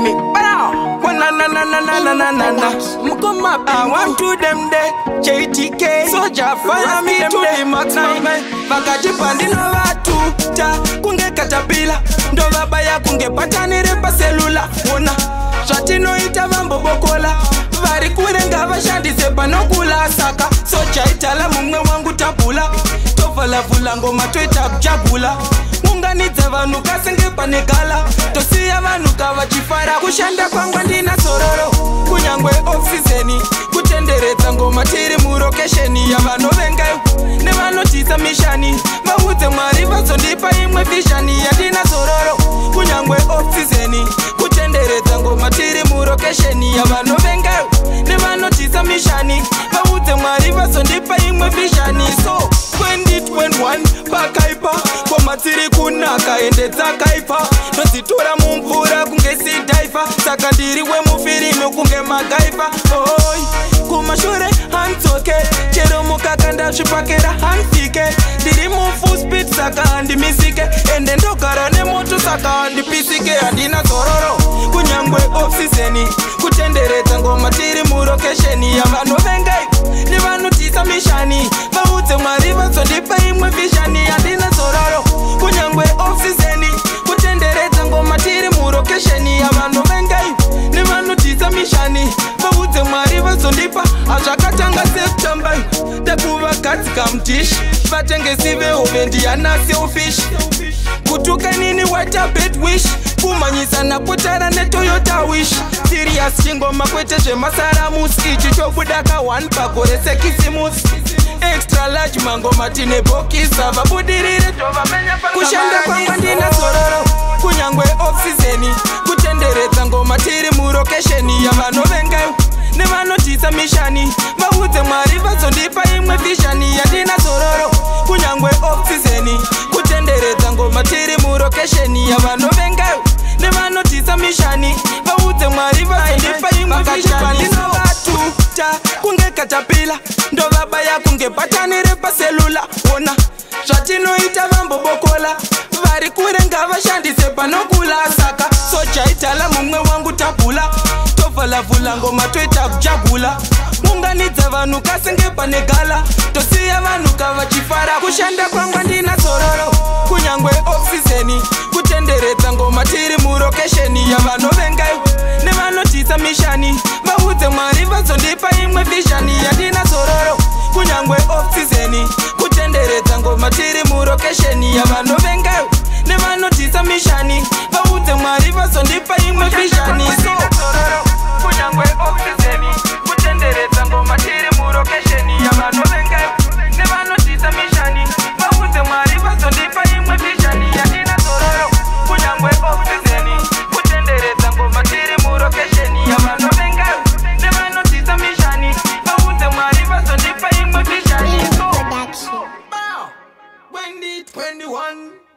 miss me Bow ah, na na na na na na na na na Mukoma I want to them de JTK Soja fire me to the max nine Bagaji pandi na watu Ta kunge katapila Ndo vabaya kunge pata nirepa selula Wona Shatino ita vambo bokola Vari kurenga vashandi sepa no kula saka Soja itala mungwe wangu tapula Tofala fulango matwe takujabula Tofala kuunganidza vanhu kasenge pane gala tosiya vanhu kavachifara kushanda kwangwa ndina sororo kunyange ofisini kutenderedza ngoma tiri murokesheni yavanovenge nevanotisa mishani vaudze mwari vazondipa imwe vishani yandina sororo kunyange ofisini kutenderedza ngoma tiri murokesheni yavanovenge nevanotisa mishani vaudze mwari vazondipa imwe vishani so 2021 pakaipa dziri kunaka ende dzakaipa tozitora mumvura kunge sidaifa saka ndiri wemufirimi kunge magaifa oi kumashure handzoke chero mukaka ndasvipakera handfike ndiri mufuspeed saka handimisike ende ndogara nemoto saka handipisike handina dzororo kunyangwe ofsizeni kutenderedza ngoma tiri murokesheni yavanovenga zvakaipa hazvakatanga septemba i tekuvakadzi kamutishi vatengesi vehove ndiyana selfish kutuka nini waita bed wish kumhanyisa nakutara netoyota wish sirias chingoma kwete zvemasaramusi ichi chobuda ka1 pagore sekisimusi extra large mangoma tine bokisa vabudirire tovamenya kushanda kwangwa ndina zororo kunyange vaudze mwari vazondipa imwe vishani yandina zororo kunyange oxizeni kutenderedza ngoma tiri murokesheni yavanovenga nevanotisa mishani vaudze mwari vazondipa imwe vishaninovatuta kunge katapila ndovabaya kunge patani repaselula ona zvatinoita vambobokola vari kure ngavashandise panokula saka sojaitala mumwe wangu tabhula vulavula ngoma toita kujabula unganidza vanhu kasenge pane gala tosiya vanhu kavachifara kushanda kwangwa ndina zororo kunyange ofisini kutenderedza ngoma tiri murokesheni yavanovenga nevanotisa mishani vaudze mwari vazondipa imwe vishani yandina zororo kunyange ofisini kutenderedza ngoma tiri murokesheni yavanovengao 2021.